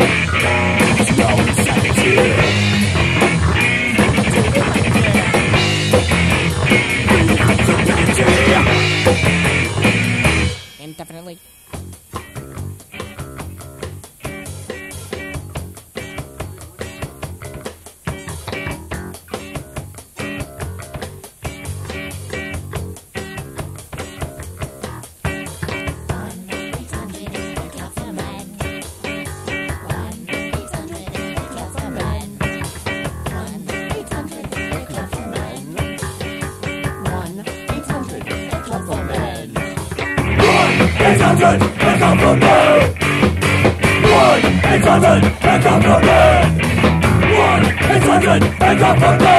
Thank 800 and come from me. One, 800 and come from me. One, 800 come from me.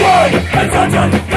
One, 800